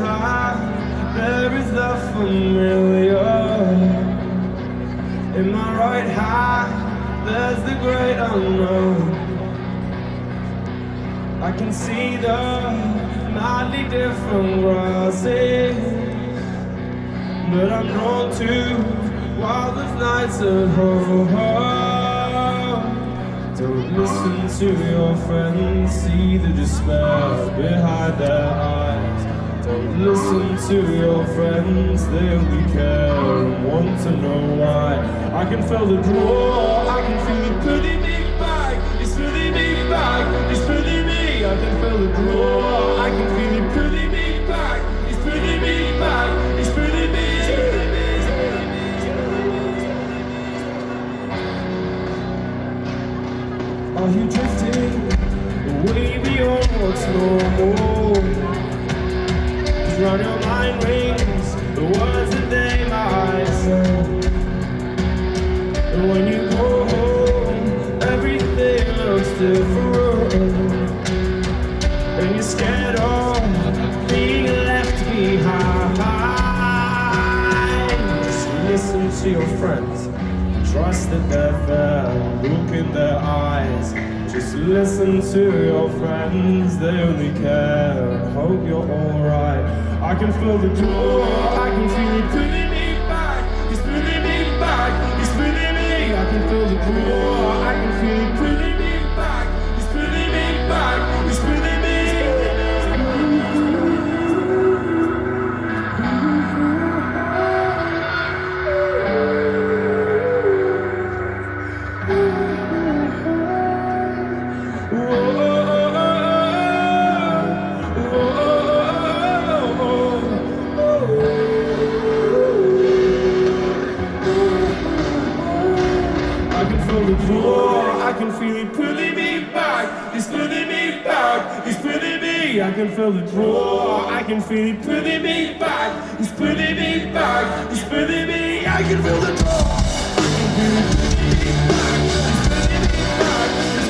time There is the familiar. In my right hand There's the great unknown. I can see the madly different grasses But I'm drawn to wildest nights at home. Don't listen to your friends, see the despair behind their eyes. Listen to your friends, they only care and want to know why. I can feel the draw, I can feel it pulling me back. It's pulling me back, it's pulling me. I can feel the draw, I can feel it pulling me back. It's pulling me back, it's pulling me. Are you drifting way beyond what's normal? Round your mind rings the words that they might say. And when you go home, everything looks different. And you're scared of being left behind. Just listen to your friends. Trust that they're fair. Look in their eyes. Just listen to your friends. They only care. Hope you're alright. I can feel the door. I can feel it pulling me back. It's pulling me back. It's pulling me. I can feel the door. I can feel it pulling me back. It's pulling me back. It's pulling me. I can feel the draw. I can feel it pulling me back. It's pulling me back. It's pulling me. I can feel the draw. I can feel it pulling me back. It's pulling me back.